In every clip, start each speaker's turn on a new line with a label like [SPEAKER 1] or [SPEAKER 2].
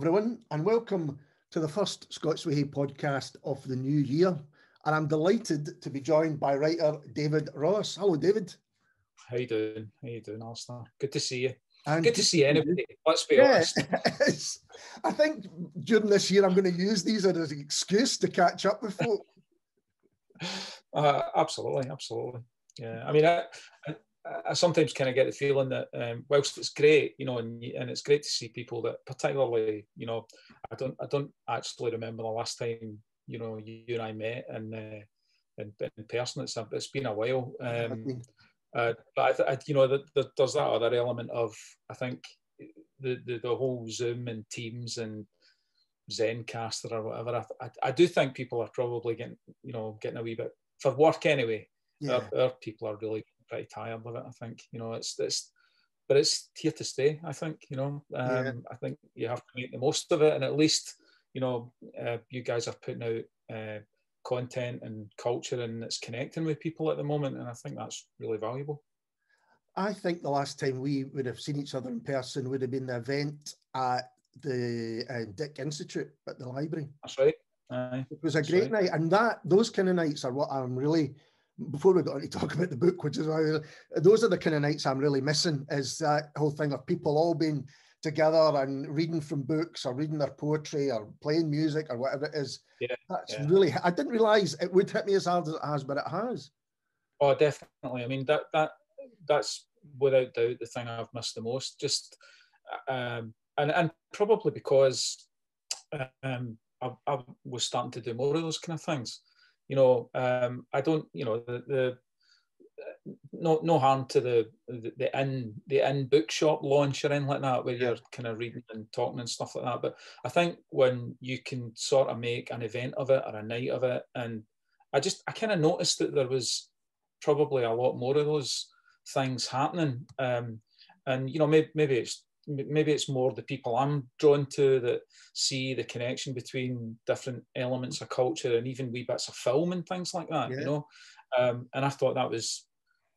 [SPEAKER 1] Everyone, and welcome to the first Scots Way podcast of the new year. And I'm delighted to be joined by writer David Ross. Hello, David.
[SPEAKER 2] How you doing? How you doing, Alistair? Good to see you. And good to see anybody. Let's be yeah, honest.
[SPEAKER 1] I think during this year, I'm going to use these as an excuse to catch up with folk.
[SPEAKER 2] Uh, absolutely, absolutely. Yeah, I mean, I, I sometimes kind of get the feeling that um, whilst it's great, you know, and, and it's great to see people that particularly, you know, I don't I don't actually remember the last time you know you, and I met and uh, in, in person. It's a, it's been a while. Um, uh, but I, I, you know, the, the, there's that other element of I think the, the the whole Zoom and Teams and Zencastr or whatever. I, I, I do think people are probably getting you know getting a wee bit for work anyway. Yeah. Our, our people are really pretty tired of it. I think you know it's it's, but it's here to stay. I think you know. Um, yeah. I think you have to make the most of it, and at least you know uh, you guys are putting out uh, content and culture, and it's connecting with people at the moment, and I think that's really valuable.
[SPEAKER 1] I think the last time we would have seen each other in person would have been the event at the uh, Dick Institute at the library.
[SPEAKER 2] That's right. Aye.
[SPEAKER 1] It was a great right. night, and that those kind of nights are what I'm really before we got on to talk about the book, which is why those are the kind of nights I'm really missing, is that whole thing of people all being together and reading from books or reading their poetry or playing music or whatever it is. Yeah, that's yeah. really. I didn't realise it would hit me as hard as it has, but it has.
[SPEAKER 2] Oh, definitely. I mean that that that's without doubt the thing I've missed the most. Just um, and and probably because um, I, I was starting to do more of those kind of things you know, um, I don't, you know, the, the no no harm to the, the the in the in bookshop launch or anything like that where you're kind of reading and talking and stuff like that. But I think when you can sort of make an event of it or a night of it, and I just I kind of noticed that there was probably a lot more of those things happening. Um, and you know maybe maybe it's maybe it's more the people I'm drawn to that see the connection between different elements of culture and even wee bits of film and things like that, yeah. you know. Um, and I thought that was,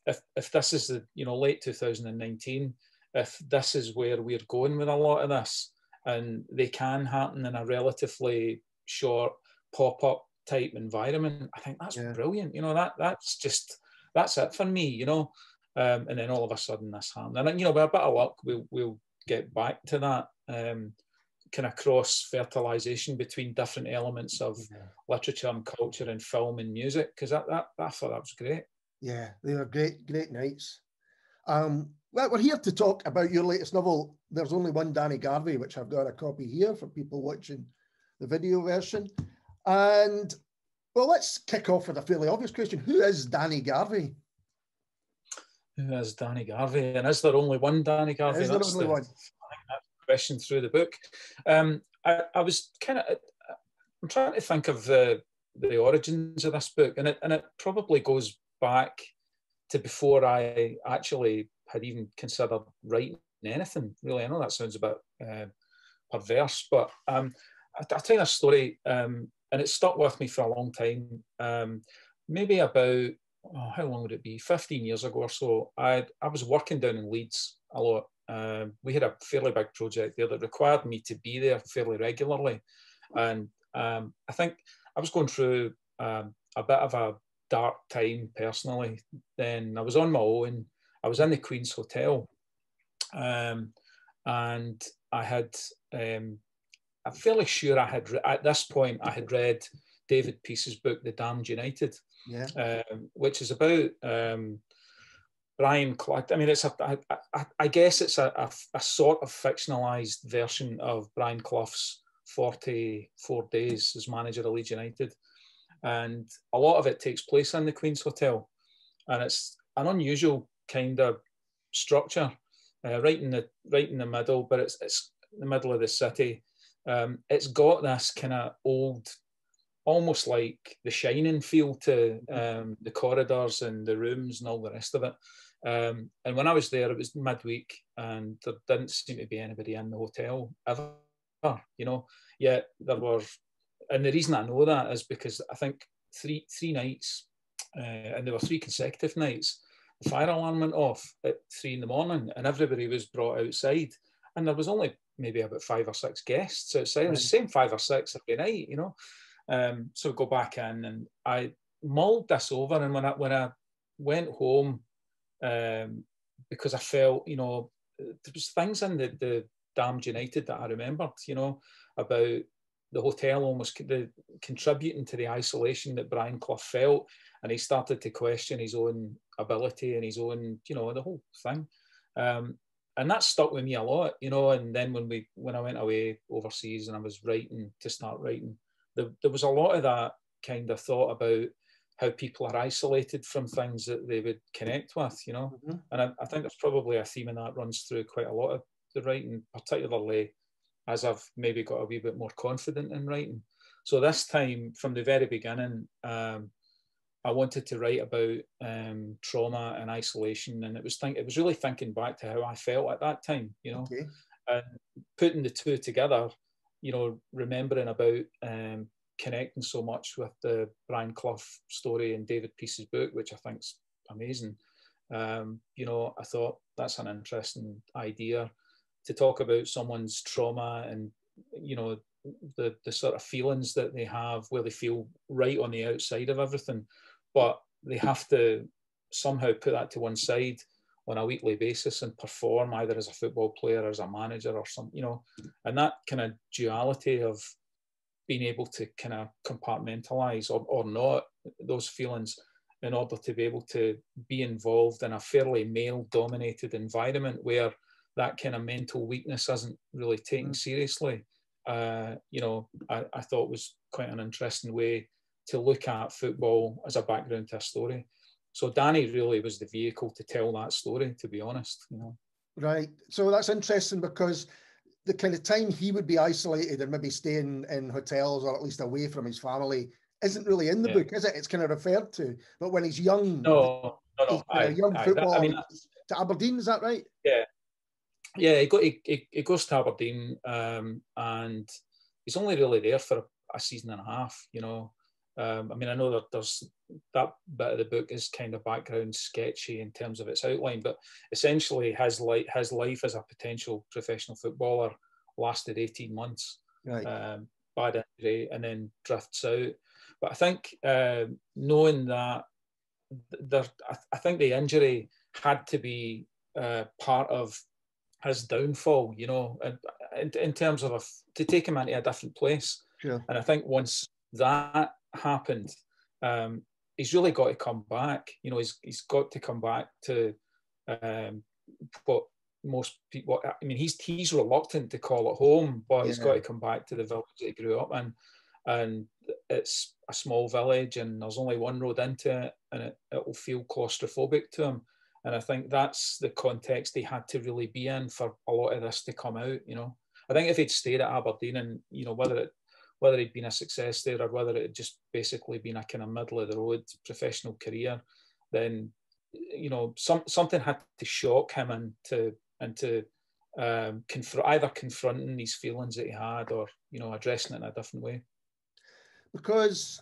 [SPEAKER 2] if if this is the you know late 2019, if this is where we're going with a lot of this, and they can happen in a relatively short pop up type environment, I think that's yeah. brilliant. You know that that's just that's it for me. You know. Um, and then all of a sudden this happened. And you know, with a bit of luck, we'll we'll get back to that um, kind of cross fertilization between different elements of yeah. literature and culture and film and music because that, that I thought that was great.
[SPEAKER 1] Yeah, they were great, great nights. Um, well, we're here to talk about your latest novel. There's only one Danny Garvey, which I've got a copy here for people watching the video version. And well, let's kick off with a fairly obvious question: Who is Danny Garvey?
[SPEAKER 2] Who is Danny Garvey, and is there only one Danny Garvey?
[SPEAKER 1] Is there only the, one?
[SPEAKER 2] question through the book. Um, I, I, was kind of, I'm trying to think of the the origins of this book, and it and it probably goes back to before I actually had even considered writing anything. Really, I know that sounds a bit uh, perverse, but um, I, will tell you a story, um, and it stuck with me for a long time. Um, maybe about oh, how long would it be? 15 years ago or so, I, I was working down in Leeds a lot. Um, we had a fairly big project there that required me to be there fairly regularly. And um, I think I was going through um, a bit of a dark time personally. Then I was on my own. I was in the Queen's Hotel. Um, and I had, um, I'm fairly sure I had, at this point, I had read David Peace's book, The Damned United yeah. um, which is about um, Brian Clough. I mean, it's a, I, I, I guess it's a, a, a, sort of fictionalized version of Brian Clough's 44 days as manager of Leeds United. And a lot of it takes place in the Queen's Hotel. And it's an unusual kind of structure, uh, right in the right in the middle, but it's it's the middle of the city. Um, it's got this kind of old almost like the shining feel to mm-hmm. um, the corridors and the rooms and all the rest of it. Um, and when I was there, it was midweek, and there didn't seem to be anybody in the hotel ever. You know, yet there were, and the reason I know that is because I think three three nights, uh, and there were three consecutive nights. The fire alarm went off at three in the morning, and everybody was brought outside, and there was only maybe about five or six guests outside. It was the same five or six every night, you know. Um, so go back in and I mulled this over. And when I when I went home, um, because I felt, you know, there was things in the, the Damned United that I remembered, you know, about the hotel almost the, contributing to the isolation that Brian Clough felt, and he started to question his own ability and his own, you know, the whole thing. Um, and that stuck with me a lot, you know. And then when we when I went away overseas and I was writing to start writing, there, there was a lot of that kind of thought about how people are isolated from things that they would connect with, you know. Mm-hmm. And I, I, think there's probably a theme in that runs through quite a lot of the writing, particularly as I've maybe got a wee bit more confident in writing. So this time, from the very beginning, um, I wanted to write about um, trauma and isolation, and it was think it was really thinking back to how I felt at that time, you know, okay. and putting the two together, you know, remembering about um, connecting so much with the Brian Clough story and David Peace's book, which I think's amazing. Um, you know, I thought that's an interesting idea to talk about someone's trauma and you know the the sort of feelings that they have where they feel right on the outside of everything but they have to somehow put that to one side on a weekly basis and perform either as a football player as a manager or some you know and that kind of duality of being able to kind of compartmentalize or, or not those feelings in order to be able to be involved in a fairly male dominated environment where that kind of mental weakness isn't really taken mm. seriously, uh, you know, I, I thought was quite an interesting way to look at football as a background to a story. So Danny really was the vehicle to tell that story, to be honest, you know.
[SPEAKER 1] Right. So that's interesting because the kind of time he would be isolated and maybe staying in hotels or at least away from his family isn't really in the yeah. book, is it? It's kind of referred to. But when he's young,
[SPEAKER 2] no, no, no,
[SPEAKER 1] I, young I, football I mean, to Aberdeen, is that right?
[SPEAKER 2] Yeah, yeah, he, got, he, he goes to Aberdeen um, and he's only really there for a, a, season and a half, you know. Um, I mean, I know that there's that bit of the book is kind of background sketchy in terms of its outline, but essentially his, li- his life as a potential professional footballer lasted 18 months. Right. Um, bad injury and then drifts out. But I think uh, knowing that there, I, I, think the injury had to be uh, part of his downfall, you know, in, in terms of a, to take him into a different place. Sure. And I think once that happened, um, he's really got to come back. You know, he's he's got to come back to um, what most people. I mean, he's he's reluctant to call it home, but yeah. he's got to come back to the village that he grew up in, and it's a small village, and there's only one road into it, and it, it will feel claustrophobic to him. And I think that's the context he had to really be in for a lot of this to come out. You know, I think if he'd stayed at Aberdeen and you know whether it whether he'd been a success there or whether it had just basically been a kind of middle of the road professional career, then you know some something had to shock him and into into um, confront either confronting these feelings that he had or you know addressing it in a different way.
[SPEAKER 1] Because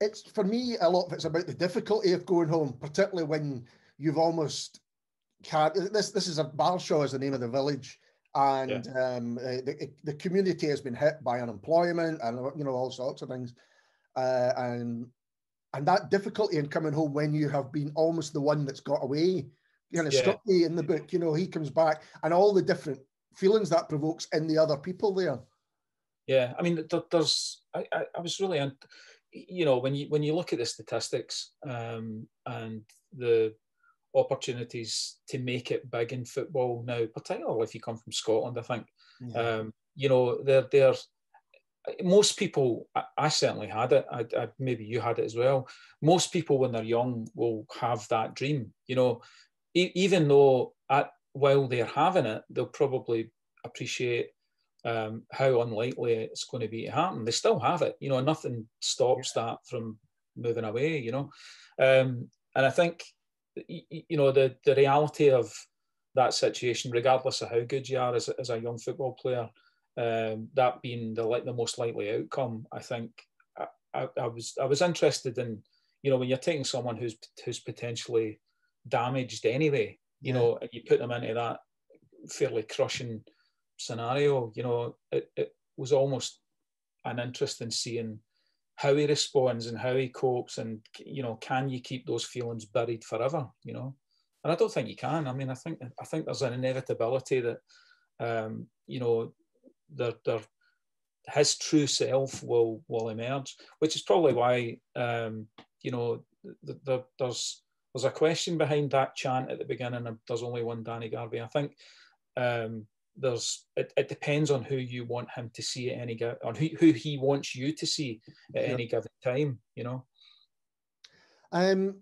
[SPEAKER 1] it's for me a lot of it's about the difficulty of going home, particularly when you've almost can't. This this is a Barshaw is the name of the village, and yeah. um, uh, the, the community has been hit by unemployment and you know all sorts of things, uh, and and that difficulty in coming home when you have been almost the one that's got away. You know, yeah. struck me in the book. You know, he comes back and all the different feelings that provokes in the other people there.
[SPEAKER 2] Yeah, I mean, there's. I, I, I was really, you know, when you when you look at the statistics um, and the opportunities to make it big in football now, particularly if you come from Scotland. I think, yeah. um, you know, they're, they're most people, I, I certainly had it. I, I, maybe you had it as well. Most people, when they're young, will have that dream. You know, e- even though at while they're having it, they'll probably appreciate um, how unlikely it's going to be to happen. They still have it. You know, nothing stops yeah. that from moving away. You know, um, and I think you know the the reality of that situation, regardless of how good you are as, as a young football player, um, that being the like the most likely outcome, I think I, I, I, was I was interested in, you know, when you're taking someone who's who's potentially damaged anyway, you yeah. know, and you put them into that fairly crushing scenario. You know, it, it was almost an interest in seeing how he responds and how he copes, and you know, can you keep those feelings buried forever? You know, and I don't think you can. I mean, I think I think there's an inevitability that um, you know, there, there, his true self will will emerge, which is probably why um, you know the, the, there's there's a question behind that chant at the beginning of there's only one Danny Garvey. I think um, there's it, it, depends on who you want him to see at any on who, who he wants you to see at yeah. any given time, you know.
[SPEAKER 1] Um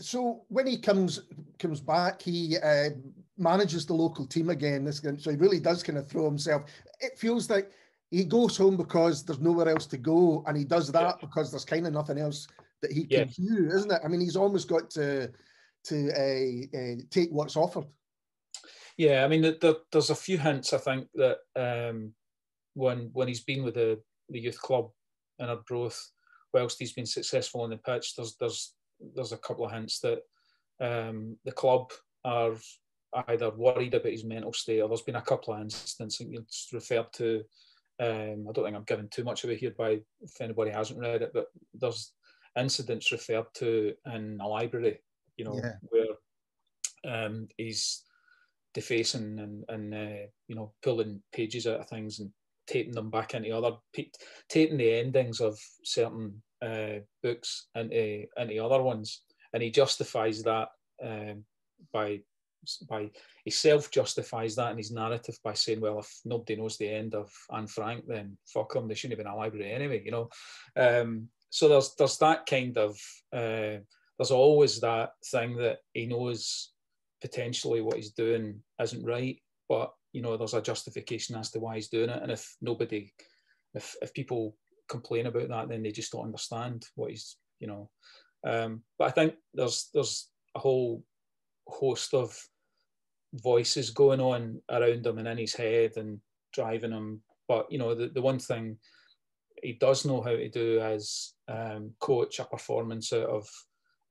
[SPEAKER 1] so when he comes comes back, he uh, manages the local team again. This so he really does kind of throw himself. It feels like he goes home because there's nowhere else to go, and he does that yeah. because there's kind of nothing else that he can yeah. do, isn't it? I mean, he's almost got to to uh, uh, take what's offered.
[SPEAKER 2] Yeah, I mean, the, the, there's a few hints I think that um, when when he's been with the, the youth club in Arbroath, whilst he's been successful on the pitch, there's there's there's a couple of hints that um, the club are either worried about his mental state or there's been a couple of instances it's referred to um, I don't think I'm giving too much away here by if anybody hasn't read it, but there's incidents referred to in a library, you know, yeah. where um, he's defacing and, and uh, you know pulling pages out of things and taping them back into other taping the endings of certain uh, books into into other ones, and he justifies that um, by by he self justifies that in his narrative by saying, well, if nobody knows the end of Anne Frank, then fuck them, they shouldn't have been a library anyway, you know. Um, so there's there's that kind of uh, there's always that thing that he knows potentially what he's doing isn't right, but you know there's a justification as to why he's doing it, and if nobody, if if people complain about that, then they just don't understand what he's, you know. Um, but I think there's there's a whole host of voices going on around him and in his head and driving him. But you know, the, the one thing he does know how to do is um, coach a performance out of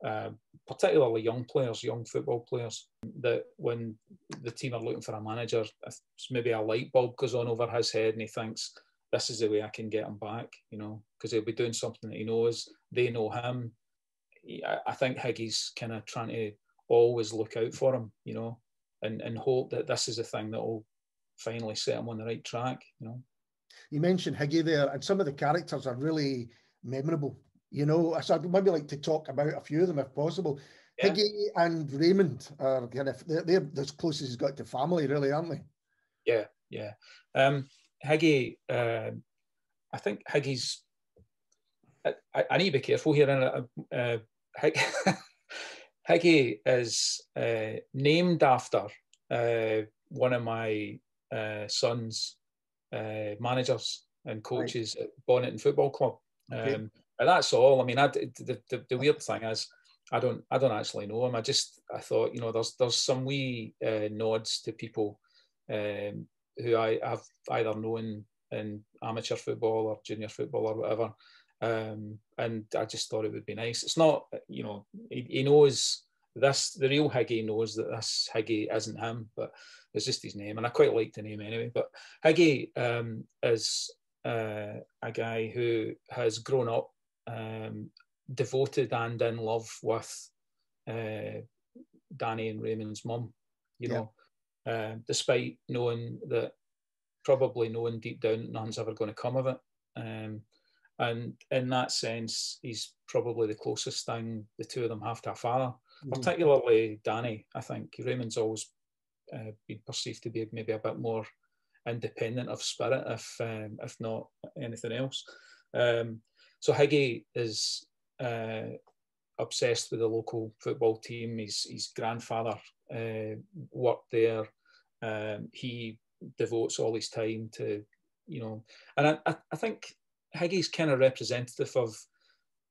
[SPEAKER 2] uh, particularly young players, young football players. That when the team are looking for a manager, maybe a light bulb goes on over his head and he thinks, this is the way I can get him back, you know, because he'll be doing something that he knows. They know him. I think Higgy's kind of trying to always look out for him, you know, and, and hope that this is the thing that will finally set him on the right track, you know.
[SPEAKER 1] You mentioned Higgy there, and some of the characters are really memorable. You know, so I'd maybe like to talk about a few of them if possible. Yeah. Higgy and Raymond are kind of they're, they're as close as he's got to family, really, aren't they?
[SPEAKER 2] Yeah, yeah. Um, Higgy, uh, I think Higgy's. I, I, need to be careful here. And uh, uh, Higgy is uh, named after uh, one of my uh, son's uh, managers and coaches right. at Bonnyton Football Club. Okay. That's all. I mean, I, the, the, the weird thing is, I don't I don't actually know him. I just I thought you know there's there's some wee uh, nods to people um, who I have either known in amateur football or junior football or whatever. Um, and I just thought it would be nice. It's not, you know, he, he knows this, the real Higgy knows that this Higgy isn't him, but it's just his name. And I quite like the name anyway. But Higgy um, is uh, a guy who has grown up um, devoted and in love with uh, Danny and Raymond's mum, you yeah. know, uh, despite knowing that, probably knowing deep down nothing's ever going to come of it. Um, and in that sense, he's probably the closest thing the two of them have to a father, mm-hmm. particularly Danny. I think Raymond's always uh, been perceived to be maybe a bit more independent of spirit, if um, if not anything else. Um, so Higgy is uh, obsessed with the local football team. His his grandfather uh, worked there. Um, he devotes all his time to, you know, and I, I think Higgy's kind of representative of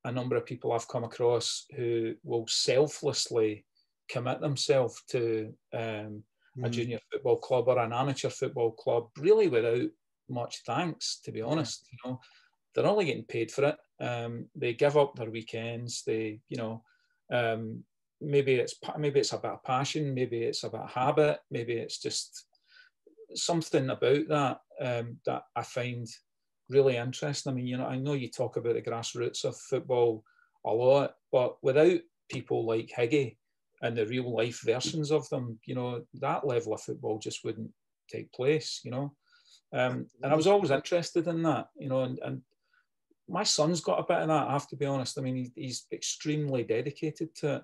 [SPEAKER 2] a number of people I've come across who will selflessly commit themselves to um, mm. a junior football club or an amateur football club, really without much thanks, to be honest. You know, they're only getting paid for it. Um, they give up their weekends. They, you know, um, maybe it's maybe it's about passion, maybe it's about habit, maybe it's just something about that um, that I find really interesting. I mean, you know, I know you talk about the grassroots of football a lot, but without people like Higgy and the real life versions of them, you know, that level of football just wouldn't take place, you know. Um, and I was always interested in that, you know, and, and my son's got a bit of that, I have to be honest. I mean, he's extremely dedicated to it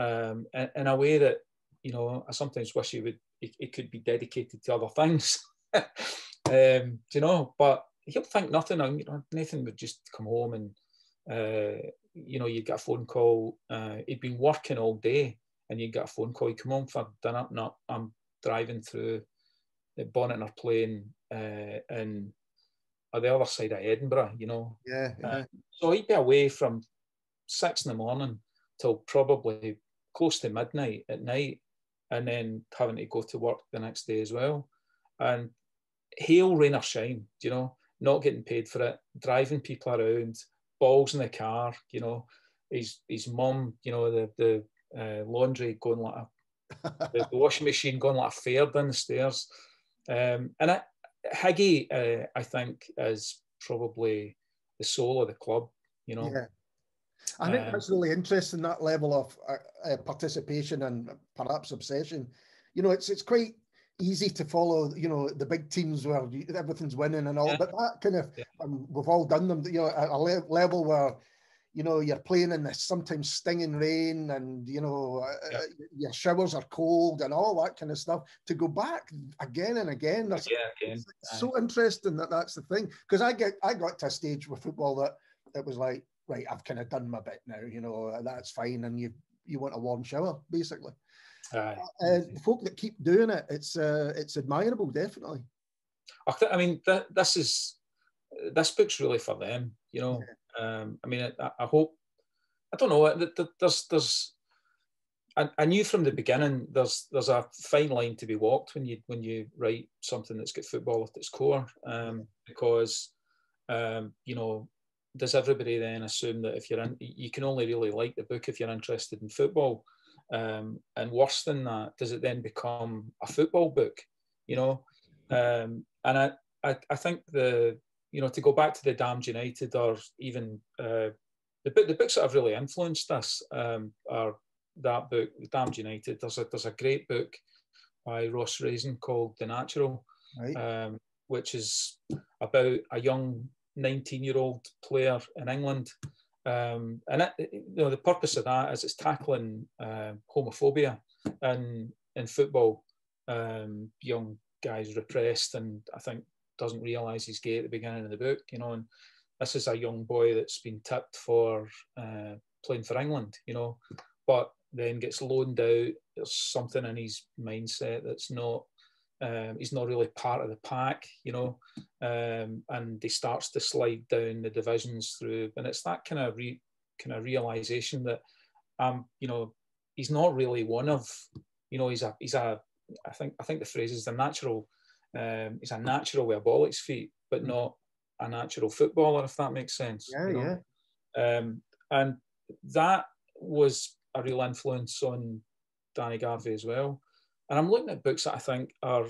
[SPEAKER 2] um, in, in, a way that, you know, I sometimes wish he would, it, could be dedicated to other things, um, you know, but he'll think nothing. You know, Nathan would just come home and, uh, you know, you'd get a phone call. Uh, he'd been working all day and you'd get a phone call. You come home for dinner. No, I'm driving through the bonnet or plane uh, in on the other side of Edinburgh, you know.
[SPEAKER 1] Yeah, yeah. Uh,
[SPEAKER 2] so he'd be away from six in the morning till probably close to midnight at night, and then having to go to work the next day as well. And hail, rain or shine, you know, not getting paid for it, driving people around, balls in the car, you know, his his mum, you know, the the uh, laundry going like a the, the, washing machine going like a fair down the stairs. Um, and I, Higgy, uh, I think, is probably the soul of the club. You know.
[SPEAKER 1] Yeah. I think um, that's really interesting that level of uh, uh, participation and perhaps obsession. You know, it's it's quite easy to follow. You know, the big teams where everything's winning and all, yeah. but that kind of um, we've all done them. You know, at a level where you know, you're playing in this sometimes stinging rain and, you know, uh, yeah. uh, your showers are cold and all that kind of stuff. To go back again and again, that's
[SPEAKER 2] yeah, again.
[SPEAKER 1] so interesting that that's the thing. Because I get, I got to a stage with football that it was like, right, I've kind of done my bit now, you know, uh, that's fine. And you, you want a warm shower, basically. Uh, the folk that keep doing it, it's uh, it's admirable, definitely.
[SPEAKER 2] I, th- I mean, th- this is this book's really for them, you know. Yeah um, I mean, I, I, hope. I don't know. There's there's. I, I knew from the beginning there's there's a fine line to be walked when you when you write something that's got football at its core, um, because um, you know does everybody then assume that if you're in, you can only really like the book if you're interested in football, um, and worse than that, does it then become a football book? You know, um, and I, I I think the you know, to go back to the Damned United or even uh, the, the books that have really influenced us um, are that book, The Damned United. There's a, there's a great book by Ross Raisin called The Natural, right. um, which is about a young 19 year old player in England. Um, and it, you know, the purpose of that is it's tackling uh, homophobia in, in football. Um, young guys repressed, and I think doesn't realise he's gay at the beginning of the book, you know, and this is a young boy that's been tipped for uh, playing for England, you know, but then gets loaned out. There's something in his mindset that's not, um, he's not really part of the pack, you know, um, and he starts to slide down the divisions through, and it's that kind of re, kind of realization that, um, you know, he's not really one of, you know, he's a he's a, I think I think the phrase is the natural um, he's a natural with a ball at his feet, but mm. not a natural footballer, if that makes sense.
[SPEAKER 1] Yeah, you know?
[SPEAKER 2] yeah. Um, and that was a real influence on Danny Garvey as well. And I'm looking at books that I think are,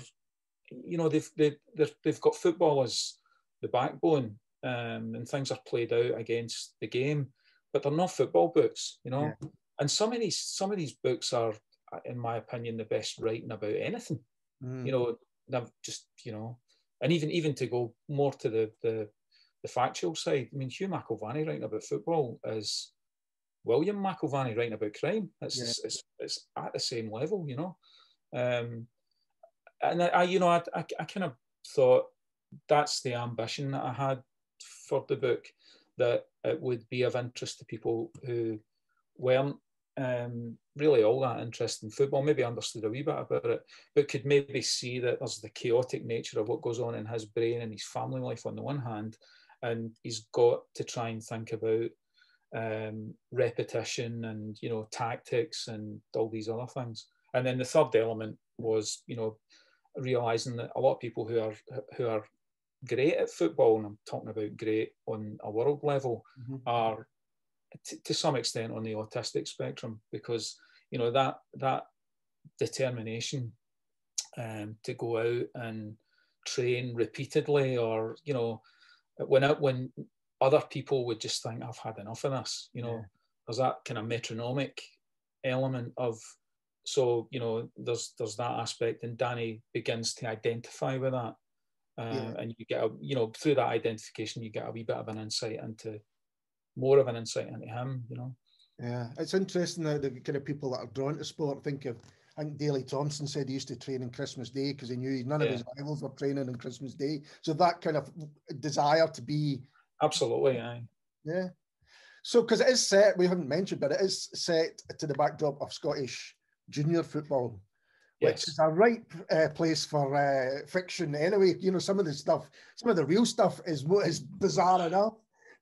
[SPEAKER 2] you know, they've they, they've got football as the backbone, um, and things are played out against the game, but they're not football books, you know. Yeah. And some of these some of these books are, in my opinion, the best writing about anything. Mm. You know, they've just you know, and even even to go more to the the, the factual side. I mean, Hugh McIlvanney writing about football is William McIlvanney writing about crime. It's, yeah. it's, it's at the same level, you know. Um, and I, I, you know, I, I, I kind of thought that's the ambition that I had for the book, that it would be of interest to people who weren't um, really all that interest in football, maybe understood a wee bit about it, but could maybe see that there's the chaotic nature of what goes on in his brain and his family life on the one hand, and he's got to try and think about um, repetition and you know tactics and all these other things. And then the third element was you know realizing that a lot of people who are who are great at football, and I'm talking about great on a world level, mm-hmm. are to, to some extent on the autistic spectrum because you know that that determination um, to go out and train repeatedly, or you know, when it, when other people would just think I've had enough of this. You know, yeah. there's that kind of metronomic element of so you know there's there's that aspect, and Danny begins to identify with that. Uh, yeah. and you get a you know through that identification you get a wee bit of an insight into more of an insight into him you know
[SPEAKER 1] yeah it's interesting that the kind of people that are drawn to sport think of I think Daley Thompson said he used to train on Christmas Day because he knew none yeah. of his rivals were training on Christmas Day. So that kind of desire to be
[SPEAKER 2] absolutely, aye.
[SPEAKER 1] yeah. So because it is set, we haven't mentioned, but it is set to the backdrop of Scottish junior football, yes. which is a right uh, place for uh, fiction. Anyway, you know some of the stuff, some of the real stuff is is bizarre enough.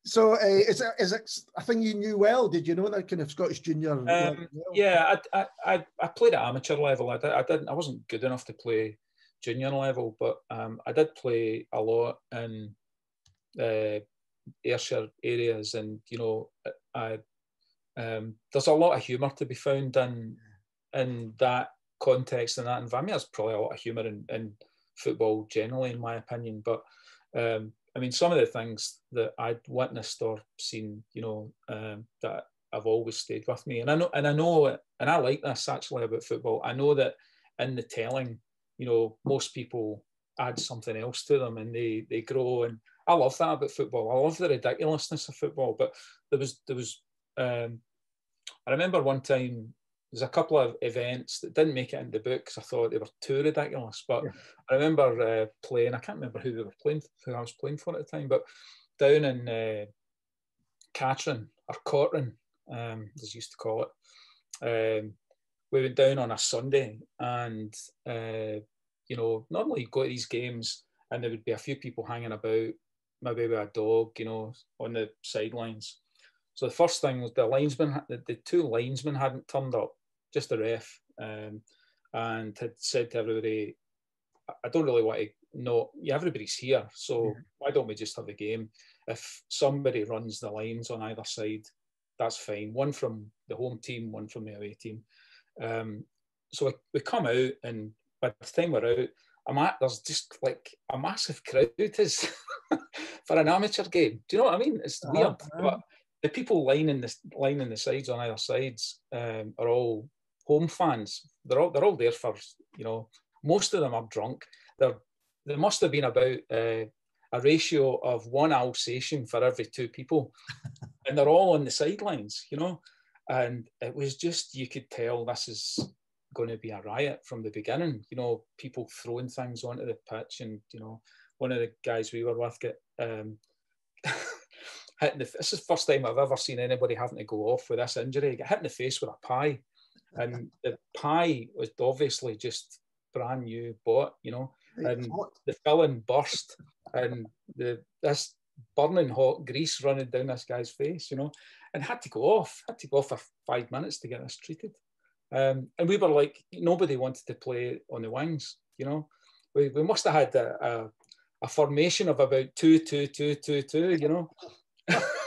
[SPEAKER 1] So uh, is it is it a thing you knew well? Did you know that kind of Scottish junior? Um,
[SPEAKER 2] yeah, I, I I played at amateur level. I, I didn't. I wasn't good enough to play junior level, but um, I did play a lot in uh, Ayrshire areas, and you know, I um, there's a lot of humour to be found in in that context and that environment. There's probably a lot of humour in, in football generally, in my opinion, but um, I mean, some of the things that I'd witnessed or seen, you know, um, that have always stayed with me. And I know, and I know, and I like this actually about football. I know that in the telling, you know, most people add something else to them and they they grow. And I love that about football. I love the ridiculousness of football. But there was there was um, I remember one time there's a couple of events that didn't make it into the book because I thought they were too ridiculous. But yeah. I remember uh, playing, I can't remember who we were playing, who I was playing for at the time, but down in uh, Catrine or Cortrin, um, as used to call it, um, we went down on a Sunday and, uh, you know, normally you go to these games and there would be a few people hanging about, maybe with a dog, you know, on the sidelines. So the first thing was the linesman, the, the two linesmen hadn't turned up just the ref, um, and had said to everybody, I don't really want to know, yeah, everybody's here, so why don't we just have a game? If somebody runs the lines on either side, that's fine. One from the home team, one from the away team. Um, so we, we come out, and by the time we're out, I'm at, there's just like a massive crowd is for an amateur game. Do you know what I mean? It's uh-huh. weird, but the people lining the lining the sides on either sides um, are all home fans. They're all they're all there for you know. Most of them are drunk. There there must have been about uh, a ratio of one Alsatian for every two people, and they're all on the sidelines, you know. And it was just you could tell this is going to be a riot from the beginning. You know, people throwing things onto the pitch, and you know, one of the guys we were with get. Um, hitting the, this is the first time I've ever seen anybody having to go off with this injury. Get hit in the face with a pie and the pie was obviously just brand new bought, you know, and the filling burst, and the this burning hot grease running down this guy's face, you know, and had to go off, had to go off for five minutes to get us treated. Um, and we were like, nobody wanted to play on the wings, you know. We, we must have had a, a, a formation of about two, two, two, two, two, you know.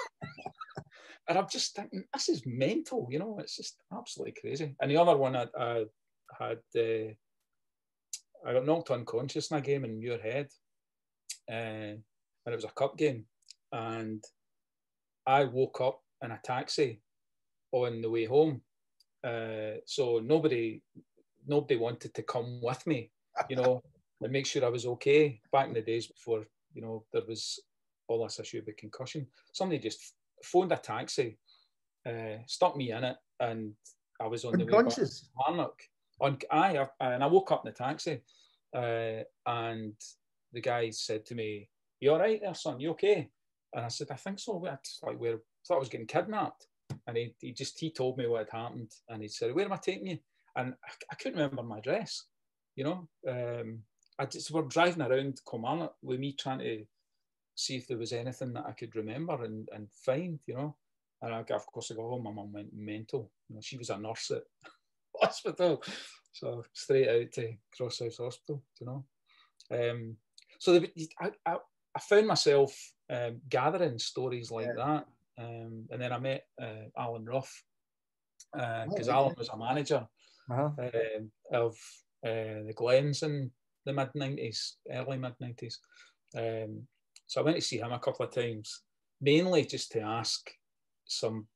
[SPEAKER 2] and I'm just thinking, this is mental, you know, it's just absolutely crazy. And the other one, I, I had, uh, I got knocked unconscious in a game in Muirhead, uh, and it was a cup game, and I woke up in a taxi on the way home. Uh, so nobody, nobody wanted to come with me, you know, and make sure I was okay. Back in the days before, you know, there was all this issue with the concussion. Somebody just phoned a taxi, uh, stuck me in it, and I was on the way back to Marnock. On I and I woke up in the taxi, uh, and the guy said to me, "You all right there, son? You okay?" And I said, "I think so." It's like where I thought I was getting kidnapped, and he, he just he told me what had happened, and he said, "Where am I taking you?" And I, I couldn't remember my address, you know. Um, I just we're driving around Kilmarnock with me trying to see if there was anything that I could remember and, and find, you know. And I, of course, I got home, my mum went mental. You know, she was a nurse at hospital. So straight out to Crosshouse Hospital, you know. Um, so the, I, I, I, found myself um, gathering stories like yeah. that. Um, and then I met uh, Alan Rough because uh, oh, Alan was a manager uh-huh. Um, of uh, the Glens in the mid 90s, early mid 90s. Um, so I went to see him a couple of times, mainly just to ask some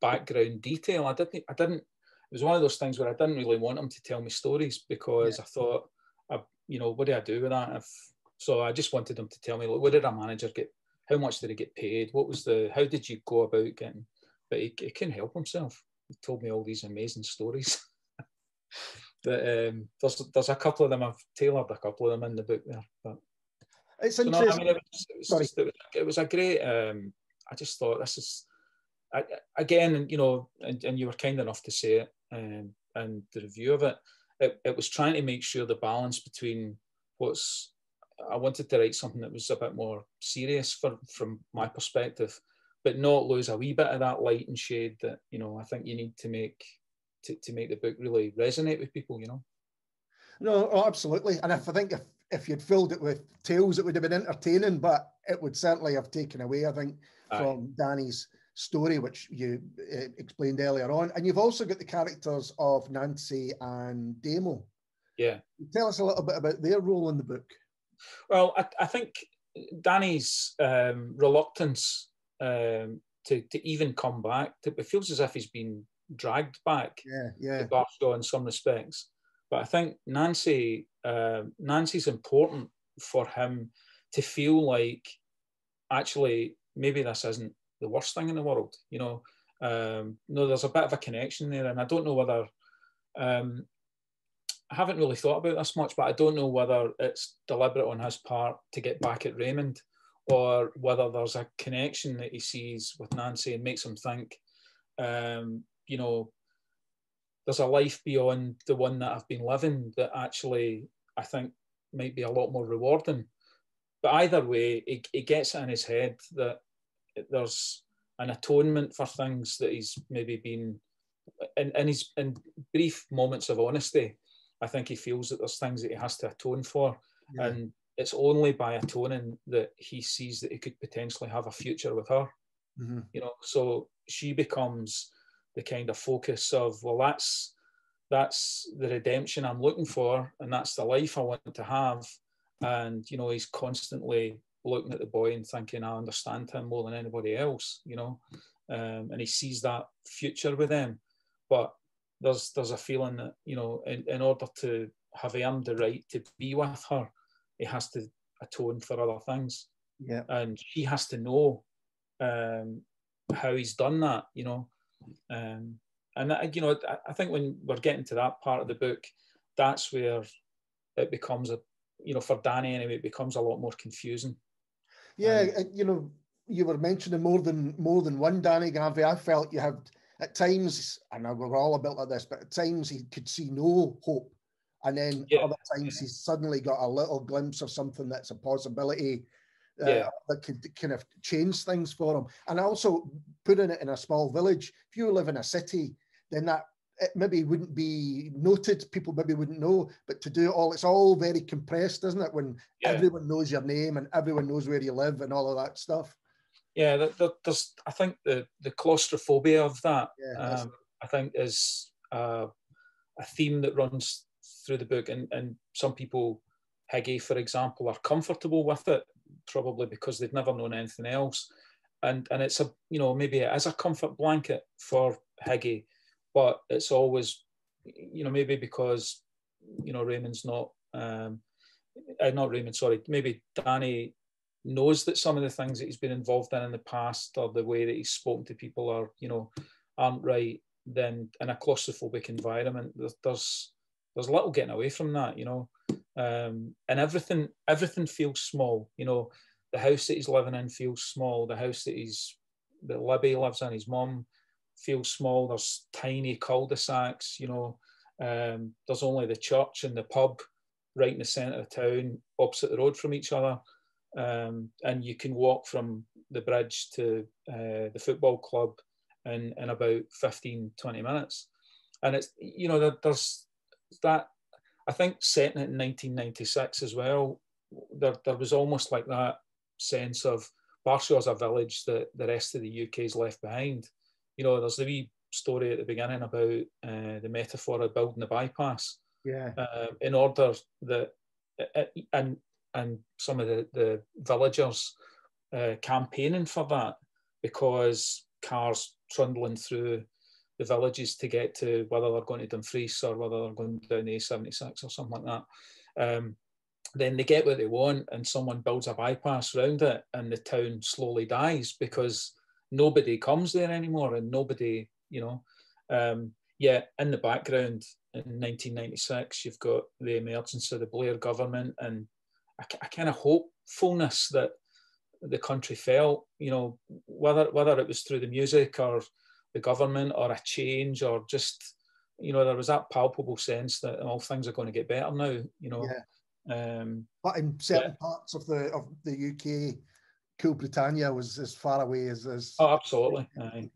[SPEAKER 2] background detail. I didn't, I didn't, it was one of those things where I didn't really want him to tell me stories because yeah. I thought, I, you know, what do I do with that? If, so I just wanted him to tell me, like, what did a manager get? How much did he get paid? What was the, how did you go about getting, but he, he couldn't help himself. He told me all these amazing stories. that um, there's there's a couple of them I've tailored a couple of them in the book there. But
[SPEAKER 1] it's interesting. No, I mean, it
[SPEAKER 2] was, it was Sorry. Just, it, was, it was a great. Um, I just thought this is I, again, you know, and, and you were kind enough to say it um, and the review of it, it. It was trying to make sure the balance between what's I wanted to write something that was a bit more serious for, from my perspective, but not lose a wee bit of that light and shade that you know I think you need to make to, to make the book really resonate with people. You know.
[SPEAKER 1] No, oh, absolutely. And if I think if if you'd filled it with tales, it would have been entertaining, but it would certainly have taken away, I think, Aye. from Danny's story, which you uh, explained earlier on. And you've also got the characters of Nancy and Damo.
[SPEAKER 2] Yeah.
[SPEAKER 1] Tell us a little bit about their role in the book.
[SPEAKER 2] Well, I, I think Danny's um, reluctance um, to, to even come back, to, it feels as if he's been dragged back
[SPEAKER 1] yeah, yeah.
[SPEAKER 2] to Barshaw in some respects. But I think Nancy, uh, Nancy's important for him to feel like actually maybe this isn't the worst thing in the world. You know, um, no, there's a bit of a connection there, and I don't know whether um, I haven't really thought about this much, but I don't know whether it's deliberate on his part to get back at Raymond, or whether there's a connection that he sees with Nancy and makes him think, um, you know, there's a life beyond the one that I've been living that actually I think might be a lot more rewarding. But either way, he, he gets it in his head that there's an atonement for things that he's maybe been in, in his in brief moments of honesty. I think he feels that there's things that he has to atone for, yeah. and it's only by atoning that he sees that he could potentially have a future with her. Mm-hmm. You know, so she becomes the kind of focus of well, that's that's the redemption I'm looking for, and that's the life I want to have. And you know, he's constantly looking at the boy and thinking, I understand him more than anybody else, you know, um, and he sees that future with them. But there's there's a feeling that you know, in, in order to have earned the right to be with her, he has to atone for other things.
[SPEAKER 1] Yeah,
[SPEAKER 2] and she has to know um, how he's done that, you know. Um, and you know, I think when we're getting to that part of the book, that's where it becomes a, you know, for Danny anyway, it becomes a lot more confusing
[SPEAKER 1] yeah, um, you know, you were mentioning more than more than one Danny Garvey. I felt you had at times, and we're all a bit like this, but at times he could see no hope. And then yeah. other times he's suddenly got a little glimpse of something that's a possibility uh, yeah. that could kind of change things for him. And also putting it in a small village. If you live in a city, then that it maybe wouldn't be noted. People maybe wouldn't know, but to do it all, it's all very compressed, isn't it? When yeah. everyone knows your name and everyone knows where you live and all of that stuff.
[SPEAKER 2] Yeah, there's. I think the the claustrophobia of that. Yeah, um, I think is uh, a theme that runs through the book, and and some people, Higgy, for example, are comfortable with it, probably because they've never known anything else, and and it's a you know maybe is a comfort blanket for Higgy but it's always, you know, maybe because, you know, Raymond's not, um, uh, not Raymond, sorry, maybe Danny knows that some of the things that he's been involved in in the past or the way that he's spoken to people are, you know, aren't right, then in a claustrophobic environment, there's there's little getting away from that, you know. Um, and everything everything feels small, you know. The house that he's living in feels small. The house that he's that Libby lives in, his mom feels small. There's tiny cul-de-sacs, you know. Um, there's only the church and the pub right in the centre of town, opposite the road from each other. Um, and you can walk from the bridge to uh, the football club in, in about 15, 20 minutes. And it's, you know, there, there's that, I think setting it in 1996 as well, there, there was almost like that sense of Barshaw's a village that the rest of the UK is left behind you know, there's the wee story at the beginning about uh, the metaphor of building the bypass.
[SPEAKER 1] Yeah.
[SPEAKER 2] Uh, in order that and and some of the the villagers uh, campaigning for that because cars trundling through the villages to get to whether they're going to Dumfries or whether they're going down the A76 or something like that. Um, then they get what they want and someone builds a bypass around it and the town slowly dies because nobody comes there anymore and nobody, you know. Um, yeah, in the background in 1996, you've got the emergence of the Blair government and a, a kind of hopefulness that the country felt, you know, whether whether it was through the music or the government or a change or just, you know, there was that palpable sense that all things are going to get better now, you know.
[SPEAKER 1] Yeah.
[SPEAKER 2] Um,
[SPEAKER 1] but in certain yeah. parts of the of the UK, Cool Britannia was as far away as. as
[SPEAKER 2] oh, absolutely. Aye.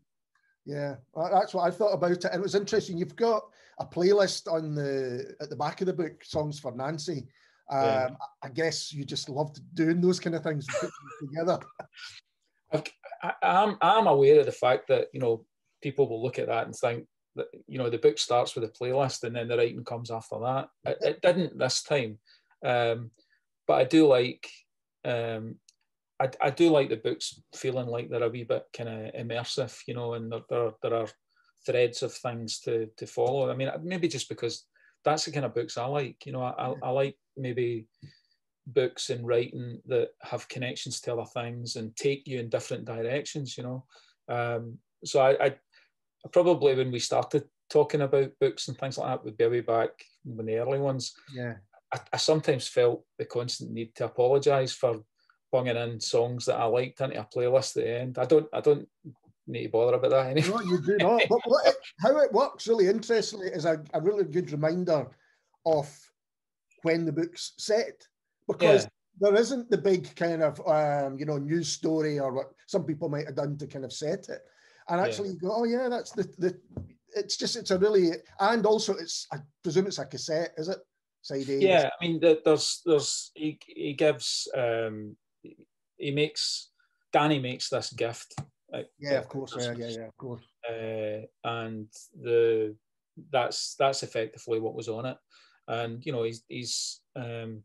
[SPEAKER 1] Yeah, that's what I thought about it, and it was interesting. You've got a playlist on the at the back of the book, songs for Nancy. Um, yeah. I guess you just loved doing those kind of things, together.
[SPEAKER 2] I, I'm I'm aware of the fact that you know people will look at that and think that you know the book starts with a playlist and then the writing comes after that. It, it didn't this time. Um, but I do like um, I, I do like the books feeling like they're a wee bit kind of immersive, you know, and there, there, there are threads of things to to follow. I mean, maybe just because that's the kind of books I like, you know, I, I like maybe books and writing that have connections to other things and take you in different directions, you know. Um, so I, I probably when we started talking about books and things like that with Billy back when the early ones,
[SPEAKER 1] yeah,
[SPEAKER 2] I, I sometimes felt the constant need to apologise for bunging in songs that I liked into a playlist at the end. I don't, I don't need to bother about that anymore.
[SPEAKER 1] No, you do not. but what, how it works really interestingly is a, a, really good reminder of when the book's set, because yeah. there isn't the big kind of um, you know news story or what some people might have done to kind of set it, and actually yeah. you go, oh yeah, that's the the. It's just it's a really and also it's I presume it's a cassette, is it?
[SPEAKER 2] A. Yeah, I mean there's there's he he gives um he makes Danny makes this gift.
[SPEAKER 1] yeah, of course. Yeah, yeah, yeah, of course.
[SPEAKER 2] Uh, and the that's that's effectively what was on it. And you know, he's he's um,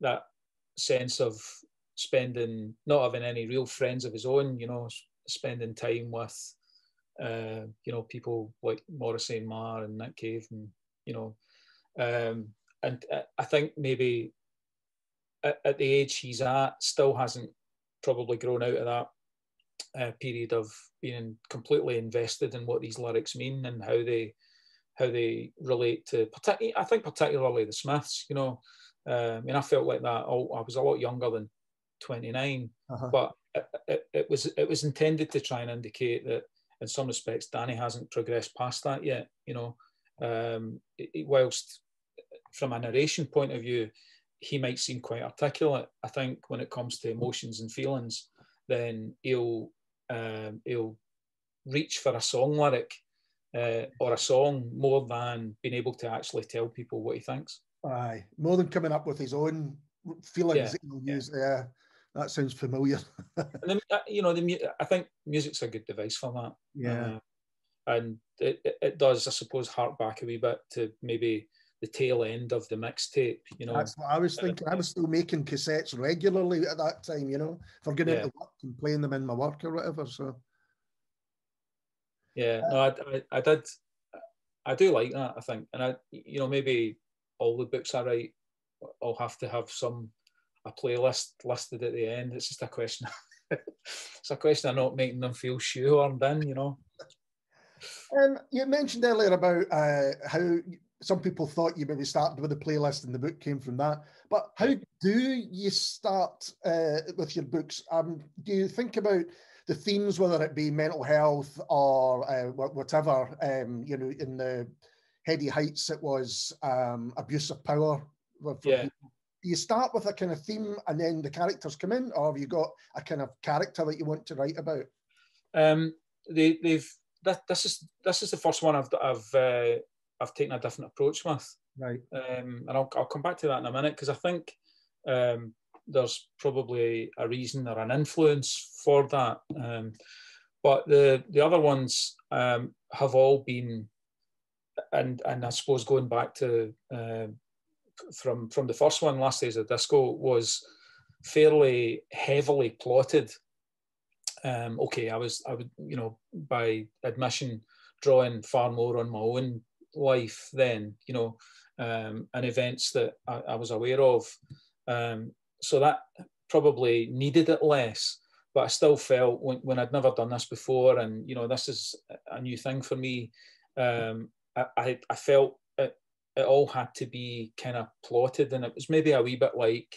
[SPEAKER 2] that sense of spending not having any real friends of his own. You know, spending time with uh, you know people like Morrissey and Marr and Nick Cave, and you know, um, and I think maybe at, at, the age he's at, still hasn't probably grown out of that uh, period of being completely invested in what these lyrics mean and how they how they relate to. I think particularly the Smiths. You know, uh, I mean, I felt like that. I was a lot younger than 29, uh-huh. but it, was it was intended to try and indicate that in some respects Danny hasn't progressed past that yet. You know, um, it, whilst from a narration point of view, he might seem quite articulate. I think when it comes to emotions and feelings, then he'll um, he'll reach for a song lyric uh, or a song more than being able to actually tell people what he thinks.
[SPEAKER 1] Aye, more than coming up with his own feelings. Yeah, use, yeah. yeah. That sounds familiar.
[SPEAKER 2] and then, uh, you know, the I think music's a good device for that.
[SPEAKER 1] Yeah, uh,
[SPEAKER 2] and it, it does, I suppose, hark back a wee bit to maybe the tail end of the mixtape. You know,
[SPEAKER 1] that's what I was thinking. I was still making cassettes regularly at that time. You know, for getting yeah. into work and playing them in my work or whatever. So,
[SPEAKER 2] yeah, no, I, I, I did. I do like that. I think, and I, you know, maybe all the books I write, I'll have to have some a playlist listed at the end. It's just a question. it's a question of not making them feel shoehorned in. You know.
[SPEAKER 1] Um, you mentioned earlier about uh, how some people thought you maybe started with a playlist and the book came from that. But how do you start uh, with your books? Um, do you think about the themes, whether it be mental health or uh, whatever? Um, you know, in the Heady Heights, it was um, abuse of power.
[SPEAKER 2] Yeah.
[SPEAKER 1] Do you start with a kind of theme and then the characters come in, or have you got a kind of character that you want to write about?
[SPEAKER 2] Um, they, they've that, this is this is the first one I've I've uh, I've taken a different approach with.
[SPEAKER 1] Right.
[SPEAKER 2] Um, and I'll, I'll come back to that in a minute because I think um, there's probably a reason or an influence for that. Um, but the the other ones um, have all been and and I suppose going back to uh, from from the first one, Last Days of Disco, was fairly heavily plotted. Um, okay, I was I would you know by admission drawing far more on my own life then, you know, um, and events that I, I was aware of. Um, so that probably needed it less but I still felt when, when I'd never done this before, and you know, this is a new thing for me. Um, I, I felt it, all had to be kind of plotted, and it was maybe a wee bit like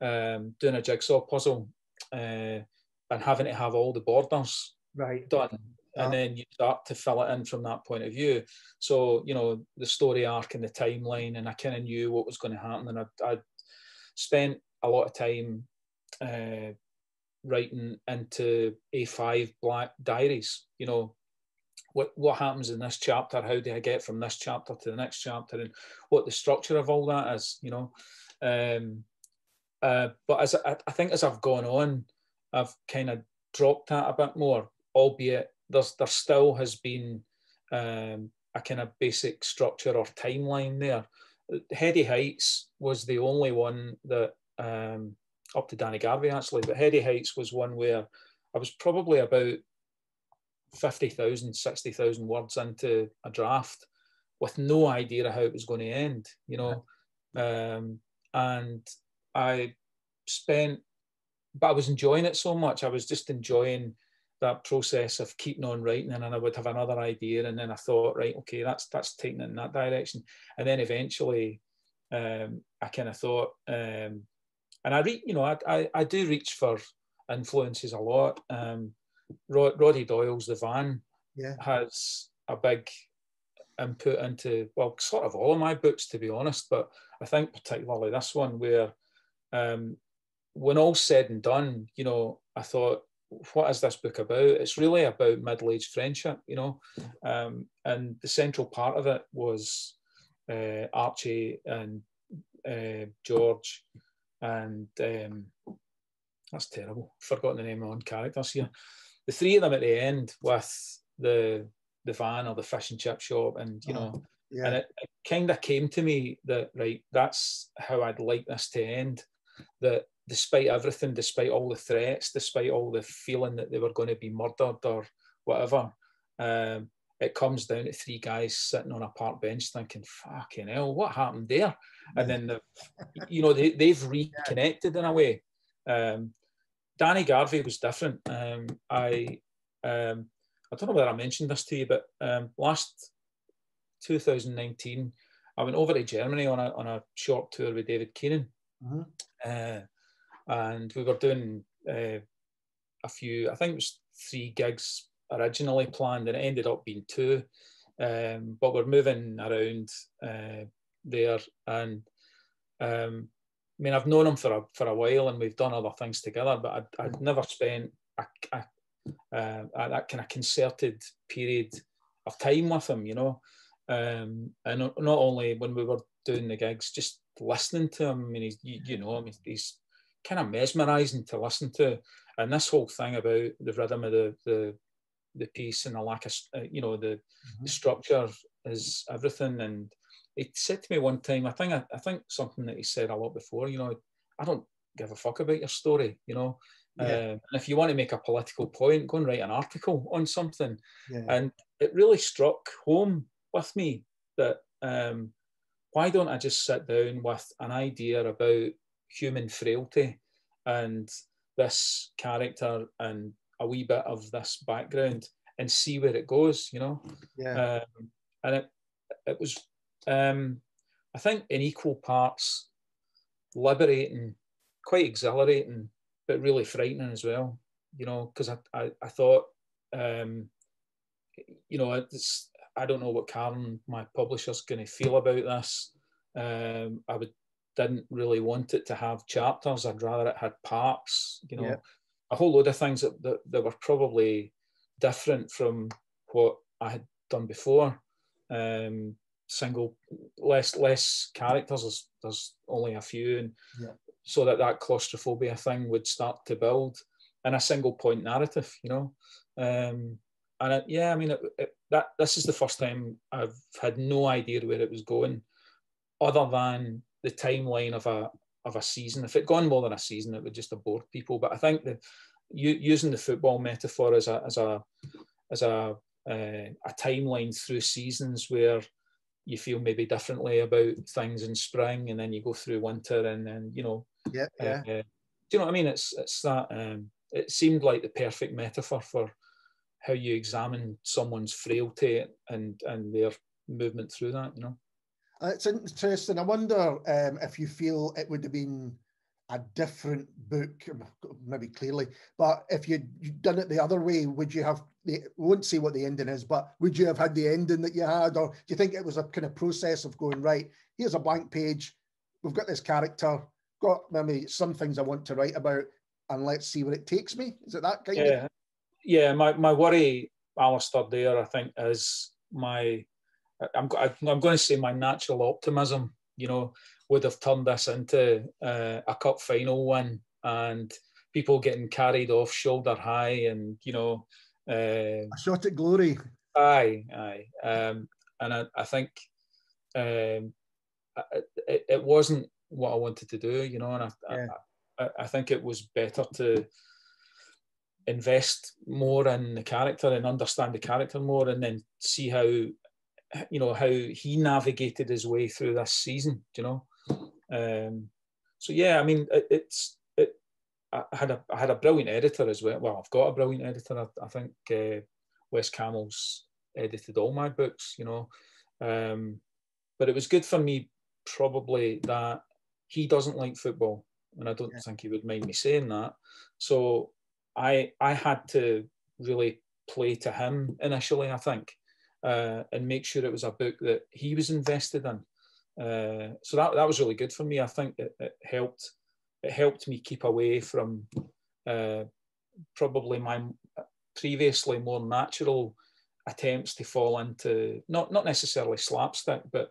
[SPEAKER 2] um, doing a jigsaw puzzle uh, and having to have all the borders
[SPEAKER 1] right
[SPEAKER 2] done. And then you start to fill it in from that point of view. So, you know, the story arc and the timeline, and I kind of knew what was going to happen. And I, I spent a lot of time uh, writing into A5 black diaries, you know, what what happens in this chapter how do i get from this chapter to the next chapter and what the structure of all that is you know? Um uh but as I, I think as i've gone on i've kind of dropped that a bit more albeit there's there still has been um a kind of basic structure or timeline there. Heady heights was the only one that um up to danny garvey actually but heady heights was one where i was probably about 50,000, 60,000 words into a draft with no idea of how it was going to end, you know. Um, and I spent, but I was enjoying it so much. I was just enjoying that process of keeping on writing, and then I would have another idea, and then I thought, right, okay, that's that's taking it in that direction, and then eventually, um, I kind of thought, um, and I read, you know, I, I, I do reach for influences a lot. Um, Rod, Roddy Doyle's The Van
[SPEAKER 1] yeah.
[SPEAKER 2] has a big input into, well, sort of all of my books, to be honest, but I think particularly this one where um, when all's said and done, you know, I thought, what is this book about? It's really about middle-aged friendship, you know, um, and the central part of it was uh, Archie and uh, George and um, that's terrible. Forgotten the name of one characters here the three of them at the end with the the van or the fish and chip shop, and you know, yeah. and it, it kind of came to me that right, that's how I'd like this to end. That despite everything, despite all the threats, despite all the feeling that they were going to be murdered or whatever, um, it comes down to three guys sitting on a park bench thinking, "Fucking hell, what happened there?" And then, the, you know, they, they've reconnected in a way. Um, Danny Garvey was different. Um, I um, I don't know whether I mentioned this to you, but um, last 2019, I went over to Germany on a on a short tour with David Keenan, mm-hmm. uh, and we were doing uh, a few. I think it was three gigs originally planned, and it ended up being two. Um, but we're moving around uh, there, and um, I mean, I've known him for a for a while, and we've done other things together. But I'd, I'd mm. never spent a, a, uh, a, that kind of concerted period of time with him, you know. Um, and not only when we were doing the gigs, just listening to him. I mean, he's you, you know, I mean, he's kind of mesmerising to listen to. And this whole thing about the rhythm of the the, the piece and the lack of, uh, you know, the, mm-hmm. the structure is everything. And he said to me one time, I think I, I, think something that he said a lot before, you know, I don't give a fuck about your story, you know. Yeah. Uh, and if you want to make a political point, go and write an article on something. Yeah. And it really struck home with me that um, why don't I just sit down with an idea about human frailty and this character and a wee bit of this background and see where it goes, you know?
[SPEAKER 1] Yeah.
[SPEAKER 2] Um, and it, it was um, I think in equal parts, liberating, quite exhilarating, but really frightening as well. You know, because I, I, I thought, um, you know, it's, I don't know what Karen, my publisher's, going to feel about this. Um, I would didn't really want it to have chapters. I'd rather it had parts. You know, yeah. a whole load of things that, that, that were probably different from what I had done before. Um, single less less characters there's, there's only a few and yeah. so that that claustrophobia thing would start to build in a single point narrative you know um, and it, yeah, I mean, it, it, that this is the first time I've had no idea where it was going, other than the timeline of a of a season. If it gone more than a season, it would just have bored people. But I think that you, using the football metaphor as a as a as a uh, a timeline through seasons where you feel maybe differently about things in spring, and then you go through winter, and then you know,
[SPEAKER 1] yeah, yeah. Uh,
[SPEAKER 2] do you know what I mean? It's it's that. Um, it seemed like the perfect metaphor for how you examine someone's frailty and and their movement through that. You know,
[SPEAKER 1] uh, it's interesting. I wonder um, if you feel it would have been a different book, maybe clearly, but if you'd, you'd done it the other way, would you have the? Won't say what the ending is, but would you have had the ending that you had, or do you think it was a kind of process of going right? Here's a blank page. We've got this character. Got maybe some things I want to write about, and let's see where it takes me. Is it that kind
[SPEAKER 2] yeah. of? yeah, my, my worry, Alistair, there, I think, is my, I'm, I'm going to say my natural optimism, you know, would have turned this into uh, a cup final win and people getting carried off shoulder high and, you know, uh,
[SPEAKER 1] a shot at glory.
[SPEAKER 2] Aye, aye. Um, and I, I think um, it, it wasn't what I wanted to do, you know, and I, yeah. I, I think it was better to invest more in the character and understand the character more and then see how you know how he navigated his way through this season you know um, so yeah i mean it, it's it I had a I had a brilliant editor as well well I've got a brilliant editor I, I think uh, West Camel's edited all my books you know um, but it was good for me probably that he doesn't like football and I don't yeah. think he would mind me saying that so I I had to really play to him initially, I think, uh, and make sure it was a book that he was invested in. Uh, so that that was really good for me. I think it, it helped it helped me keep away from uh, probably my previously more natural attempts to fall into not not necessarily slapstick, but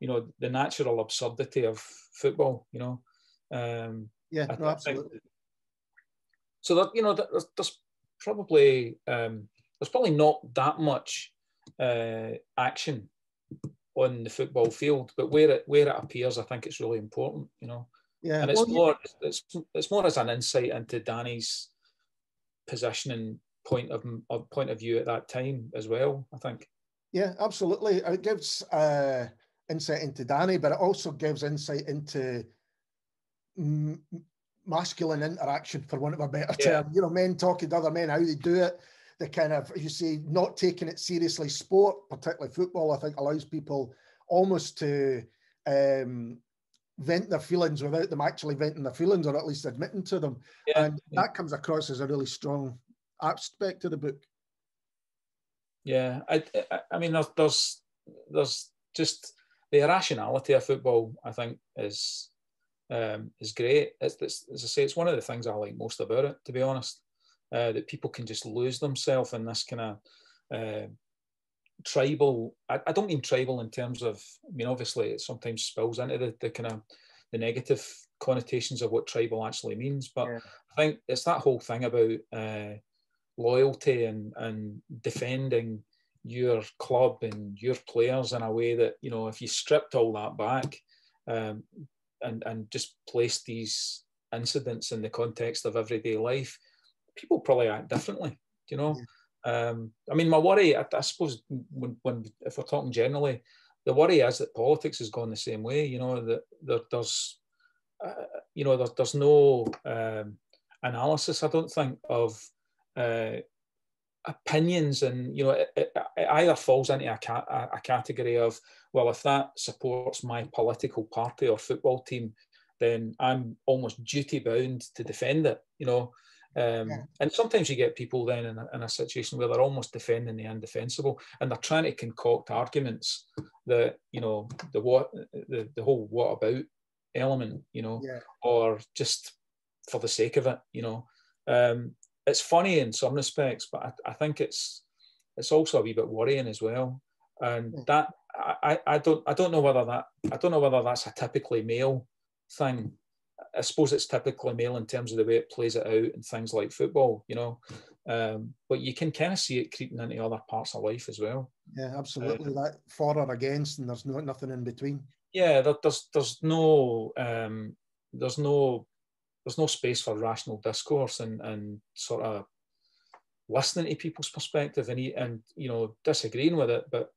[SPEAKER 2] you know the natural absurdity of football. You know, um,
[SPEAKER 1] yeah, no, absolutely
[SPEAKER 2] so that you know, there's, there's probably um, there's probably not that much uh, action on the football field, but where it where it appears, I think it's really important. You know,
[SPEAKER 1] yeah,
[SPEAKER 2] and it's well, more yeah. it's it's more as an insight into Danny's position and point of, of point of view at that time as well. I think.
[SPEAKER 1] Yeah, absolutely. It gives uh, insight into Danny, but it also gives insight into masculine interaction, for want of a better yeah. term. You know, men talking to other men, how they do it. The kind of, you see, not taking it seriously. Sport, particularly football, I think allows people almost to um, vent their feelings without them actually venting their feelings or at least admitting to them. Yeah. And that comes across as a really strong aspect of the book.
[SPEAKER 2] Yeah, I, I mean, there's, there's, there's just the irrationality of football. I think is um, is great. It's, it's, as I say, it's one of the things I like most about it, to be honest. Uh, that people can just lose themselves in this kind of uh, tribal. I, I, don't mean tribal in terms of. I mean, obviously, it sometimes spills into the, the kind of the negative connotations of what tribal actually means. But yeah. I think it's that whole thing about uh, loyalty and and defending your club and your players in a way that you know if you stripped all that back um, and, and just placed these incidents in the context of everyday life, people probably act differently. You know, um, I mean, my worry, I, I suppose, when, when, if we're talking generally, the worry is that politics has gone the same way. You know that there, there's, uh, you know, there, there's no um, analysis. I don't think of uh, opinions and you know it, it, it either falls into a, ca- a, category of well if that supports my political party or football team then i'm almost duty bound to defend it you know um, yeah. and sometimes you get people then in a, in a, situation where they're almost defending the indefensible and they're trying to concoct arguments that you know the what the, the whole what about element you know
[SPEAKER 1] yeah.
[SPEAKER 2] or just for the sake of it you know um, it's funny in some respects, but I, I, think it's it's also a wee bit worrying as well. And hmm. that I, I don't I don't know whether that I don't know whether that's a typically male thing. I suppose it's typically male in terms of the way it plays it out and things like football, you know. Um, but you can kind of see it creeping into other parts of life as well.
[SPEAKER 1] Yeah, absolutely. Uh, that for or against, and there's no nothing in between.
[SPEAKER 2] Yeah, there, there's there's no um, there's no there's no space for rational discourse and and sort of listening to people's perspective and and you know disagreeing with it, but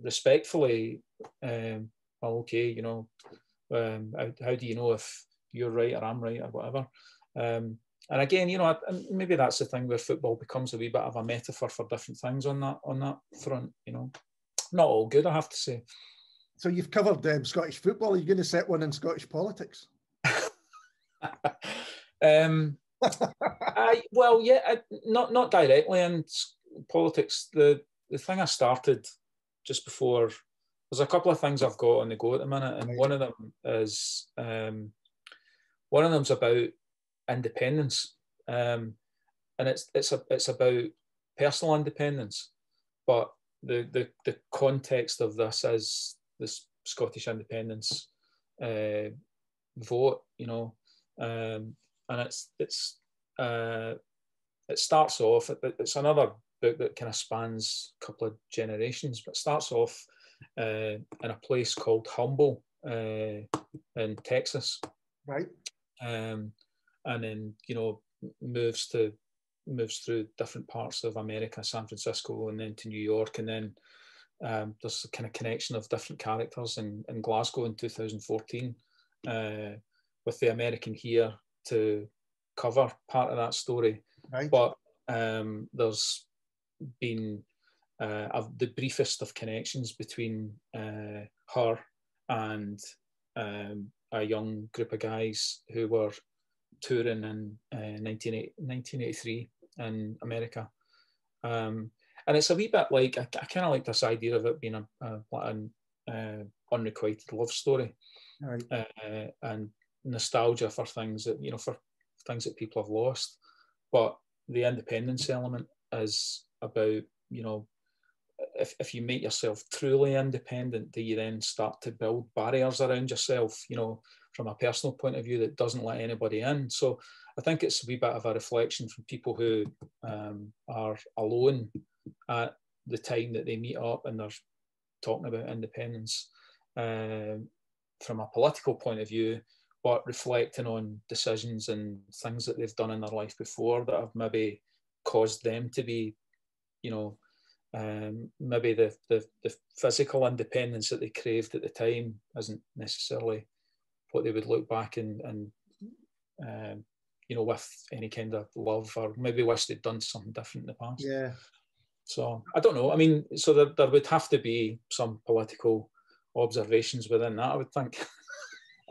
[SPEAKER 2] respectfully. Um, well, okay, you know, um, how, how, do you know if you're right or I'm right or whatever? Um, and again, you know, maybe that's the thing where football becomes a wee bit of a metaphor for different things on that on that front. You know, not all good, I have to say.
[SPEAKER 1] So you've covered um, Scottish football. Are you going to set one in Scottish politics?
[SPEAKER 2] um, I well, yeah, I, not not directly in politics. The the thing I started just before there's a couple of things I've got on the go at the minute, and one of them is um, one of them's about independence, um, and it's it's a, it's about personal independence, but the the the context of this is this Scottish independence uh, vote, you know, um, and it's it's uh, it starts off. It's another book that kind of spans a couple of generations, but starts off uh, in a place called Humble uh, in Texas.
[SPEAKER 1] Right.
[SPEAKER 2] Um, and then you know moves to moves through different parts of America, San Francisco, and then to New York, and then um, there's a kind of connection of different characters in, in Glasgow in 2014 uh, with the American here to cover part of that story.
[SPEAKER 1] Right.
[SPEAKER 2] But um, there's been uh, of the briefest of connections between uh, her and um, a young group of guys who were touring in uh, 1983 in America. Um, and it's a wee bit like, I, I kind of like this idea of it being a, a an uh, unrequited love story.
[SPEAKER 1] Right.
[SPEAKER 2] Uh, and nostalgia for things that, you know, for things that people have lost. But the independence element is about, you know, if, if you make yourself truly independent, do you then start to build barriers around yourself, you know, from a personal point of view that doesn't let anybody in? So I think it's a wee bit of a reflection from people who um, are alone at the time that they meet up and they're talking about independence um, from a political point of view, but reflecting on decisions and things that they've done in their life before that have maybe caused them to be, you know, um, maybe the, the, the physical independence that they craved at the time isn't necessarily what they would look back and, and um, you know, with any kind of love or maybe wish they'd done something different in the past.
[SPEAKER 1] Yeah.
[SPEAKER 2] So I don't know. I mean, so there, there would have to be some political observations within that, I would think.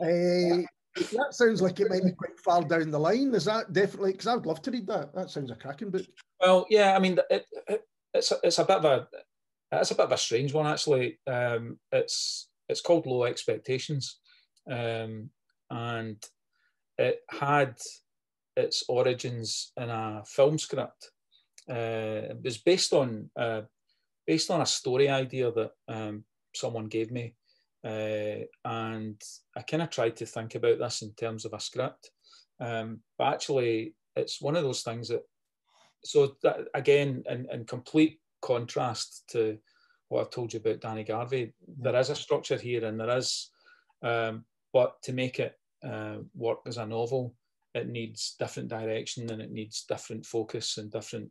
[SPEAKER 1] Uh, that sounds like it might be quite far down the line. Is that definitely? Because I'd love to read that. That sounds a cracking book.
[SPEAKER 2] Well, yeah. I mean, it, it, it's a, it's a bit of a it's a bit of a strange one actually. Um, it's it's called Low Expectations, um, and it had its origins in a film script. Uh, it was based on uh, based on a story idea that um, someone gave me, uh, and I kind of tried to think about this in terms of a script. Um, but actually, it's one of those things that so that, again, in, in complete contrast to what I've told you about Danny Garvey, there is a structure here, and there is, um, but to make it uh, work as a novel, it needs different direction and it needs different focus and different.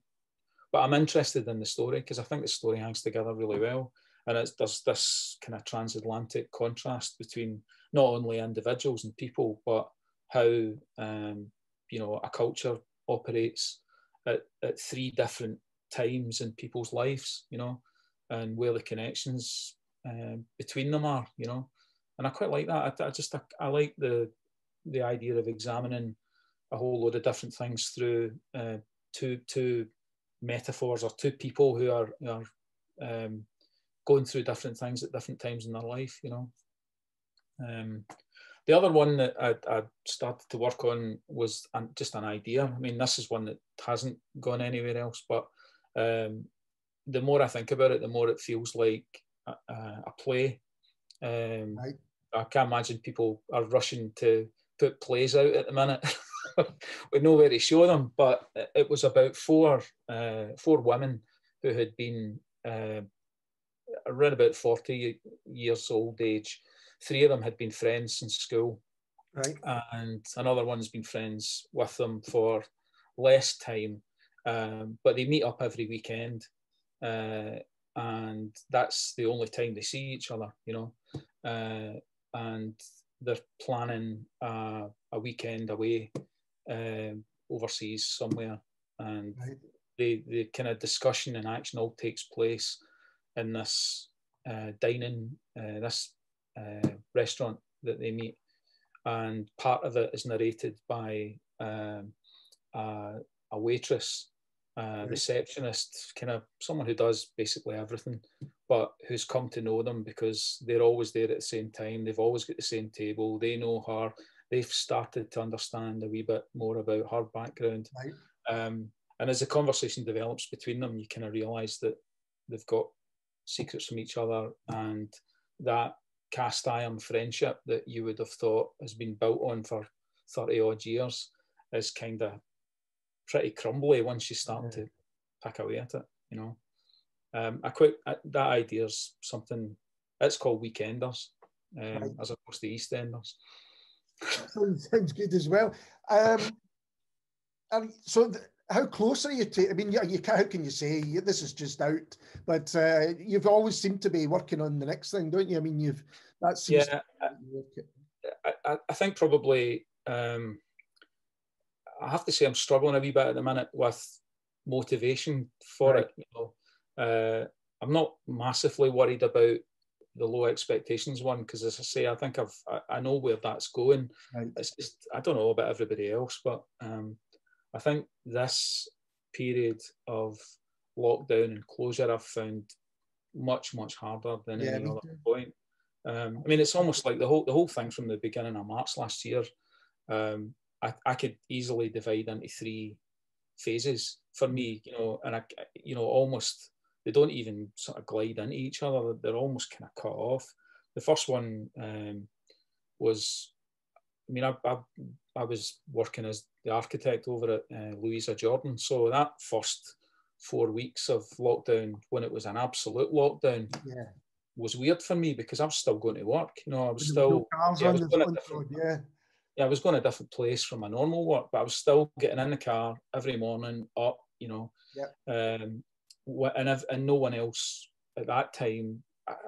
[SPEAKER 2] But I'm interested in the story because I think the story hangs together really well, and it's, there's this kind of transatlantic contrast between not only individuals and people, but how um, you know a culture operates at, at three different times in people's lives, you know, and where the connections um, between them are, you know. And I quite like that. I, I just I, I, like the the idea of examining a whole load of different things through uh, two two metaphors or two people who are are um, going through different things at different times in their life, you know. Um, the other one that I, I started to work on was an, just an idea. I mean, this is one that hasn't gone anywhere else, but um, the more I think about it, the more it feels like a, a play. Um,
[SPEAKER 1] right.
[SPEAKER 2] I can't imagine people are rushing to put plays out at the minute. with nowhere to show them. But it was about four uh, four women who had been uh, around about 40 years old age. Three of them had been friends since school.
[SPEAKER 1] Right.
[SPEAKER 2] And another one's been friends with them for less time. Um, but they meet up every weekend. Uh, and that's the only time they see each other, you know. Uh, and they're planning a, a weekend away um, overseas somewhere. And right. the, the kind of discussion and action all takes place in this uh, dining, uh, this uh, restaurant that they meet. And part of it is narrated by um, a, a, waitress, a receptionist, kind of someone who does basically everything, but who's come to know them because they're always there at the same time. They've always got the same table. They know her. They've started to understand a wee bit more about her background.
[SPEAKER 1] Right.
[SPEAKER 2] Um, and as the conversation develops between them, you kind of realise that they've got secrets from each other, and that cast iron friendship that you would have thought has been built on for 30 odd years is kind of pretty crumbly once you start yeah. to pick away at it, you know. Um, I quite uh, that idea is something. It's called Weekenders, um, right. as opposed to EastEnders.
[SPEAKER 1] sounds, sounds good as well. Um, and so, how close are you to? I mean, you, you how can you say this is just out? But uh, you've always seemed to be working on the next thing, don't you? I mean, you've that's
[SPEAKER 2] yeah. I, I, I, think probably um, I have to say I'm struggling a wee bit at the minute with motivation for right. it. You know, uh, I'm not massively worried about the low expectations one because, as I say, I think I've I, I know where that's going. Right. It's just I don't know about everybody else, but um, I think this period of lockdown and closure I've found much much harder than yeah, any other too. point. Um, I mean, it's almost like the whole the whole thing from the beginning of March last year. Um, I, I could easily divide into three phases for me, you know, and I, you know, almost they don't even sort of glide into each other. They're almost kind of cut off. The first one um, was I mean, I, I, I, was working as the architect over at uh, Louisa Jordan. So that first four weeks of lockdown, when it was an absolute lockdown,
[SPEAKER 1] yeah.
[SPEAKER 2] was weird for me because I was still going to work. You know, I was still yeah, I was going
[SPEAKER 1] yeah.
[SPEAKER 2] yeah, I was going a different place from my normal work, but I was still getting in the car every morning, up. You know,
[SPEAKER 1] yeah.
[SPEAKER 2] Um, and I've, and no one else at that time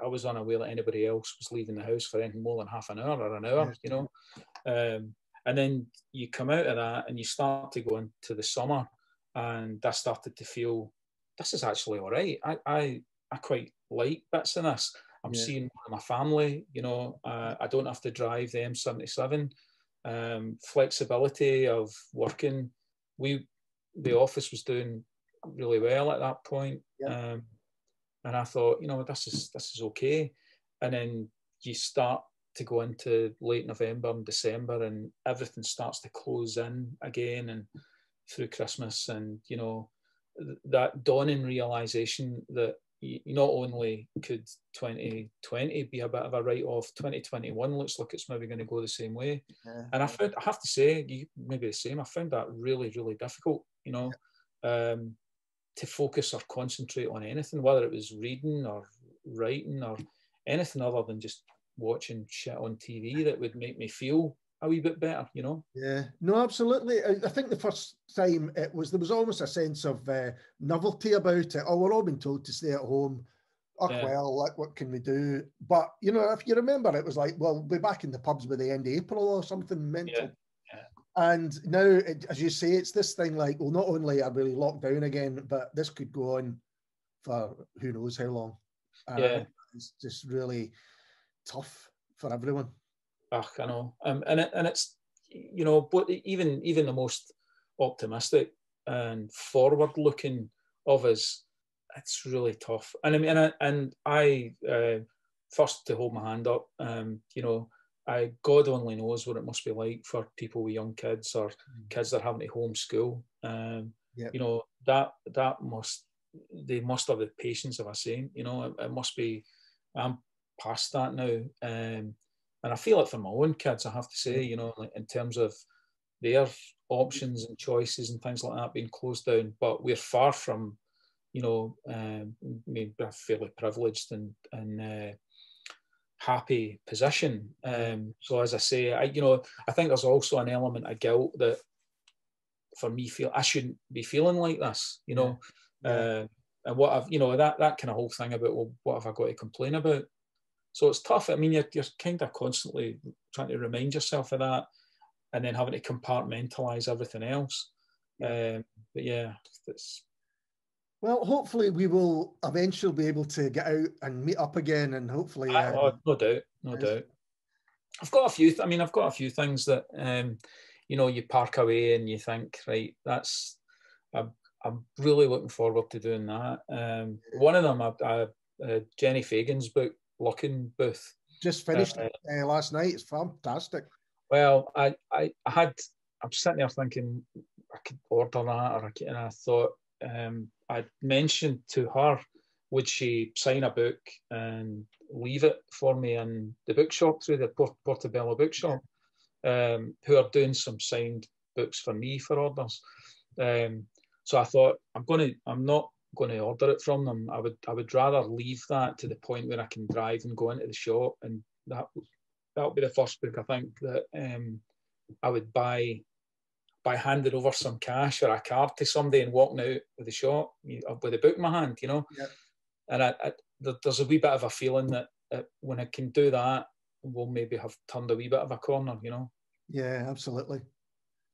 [SPEAKER 2] I was unaware that anybody else was leaving the house for anything more than half an hour or an hour, you know. Um, and then you come out of that and you start to go into the summer, and I started to feel this is actually all right. I I, I quite like bits in this. I'm yeah. seeing my family, you know. Uh, I don't have to drive the M77. Um, flexibility of working. We the office was doing really well at that point.
[SPEAKER 1] Yeah.
[SPEAKER 2] Um, and I thought, you know, this is this is okay. And then you start to go into late November and December, and everything starts to close in again, and through Christmas, and you know, that dawning realization that not only could 2020 be a bit of a write-off, 2021 looks like it's maybe going to go the same way.
[SPEAKER 1] Yeah.
[SPEAKER 2] And I found, I have to say, you maybe the same. I found that really, really difficult. You know, yeah. um, to focus or concentrate on anything, whether it was reading or writing or anything other than just watching shit on TV that would make me feel a wee bit better, you know?
[SPEAKER 1] Yeah, no, absolutely. I, I think the first time it was, there was almost a sense of uh, novelty about it. Oh, we're all been told to stay at home. Oh, yeah. well, like, what can we do? But, you know, if you remember, it was like, well, we'll be back in the pubs by the end of April or something mental. Yeah. And now, it, as you say, it's this thing like, well, not only are we locked down again, but this could go on for who knows how long.
[SPEAKER 2] Uh, yeah.
[SPEAKER 1] It's just really tough for everyone.
[SPEAKER 2] Ugh, I know. Um, and, it, and it's, you know, but even, even the most optimistic and forward looking of us, it's really tough. And I mean, and I, and I uh, first to hold my hand up, um, you know, I God only knows what it must be like for people with young kids or mm. kids that are having to homeschool. Um,
[SPEAKER 1] yep.
[SPEAKER 2] You know that that must they must have the patience of a saint. You know it, it must be. I'm past that now, um, and I feel it for my own kids. I have to say, you know, like in terms of their options and choices and things like that being closed down. But we're far from, you know, um, I mean, we're fairly privileged and and uh, happy position. Um, so as I say, I you know, I think there's also an element of guilt that for me feel I shouldn't be feeling like this, you know. Yeah. Uh, and what I've, you know, that that kind of whole thing about well, what have I got to complain about? So it's tough. I mean, you're, you're kind of constantly trying to remind yourself of that, and then having to compartmentalize everything else. Um, but yeah, it's.
[SPEAKER 1] Well, hopefully we will eventually be able to get out and meet up again, and hopefully.
[SPEAKER 2] Uh, oh, no doubt, no doubt. I've got a few. Th- I mean, I've got a few things that um, you know, you park away and you think, right, that's. I'm, I'm really looking forward to doing that. Um, one of them, I, I, uh, Jenni Fagan's book, Luckenbooth.
[SPEAKER 1] Just finished uh, uh, last night. It's fantastic.
[SPEAKER 2] Well, I, I, I had, I'm sitting there thinking I could order that, or I and I thought um, I mentioned to her, would she sign a book and leave it for me in the bookshop through the Port- Portobello bookshop, um, who are doing some signed books for me for orders. Um, so I thought I'm going to, I'm not going to order it from them. I would I would rather leave that to the point where I can drive and go into the shop, and that that would be the first book I think that um, I would buy by handing over some cash or a card to somebody and walking out of the shop with a book in my hand, you know. Yeah. And I, I, there's a wee bit of a feeling that, that when I can do that, we'll maybe have turned a wee bit of a corner, you know.
[SPEAKER 1] Yeah, absolutely.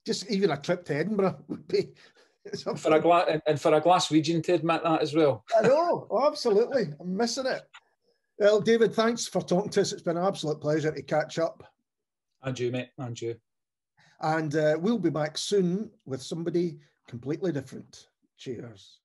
[SPEAKER 1] Just even a trip to Edinburgh would be
[SPEAKER 2] for a glass and for a Glaswegian to admit that as well.
[SPEAKER 1] I know, oh, absolutely. I'm missing it. Well, David, thanks for talking to us. It's been an absolute pleasure to catch up.
[SPEAKER 2] And you, mate, and you.
[SPEAKER 1] And uh, we'll be back soon with somebody completely different. Cheers.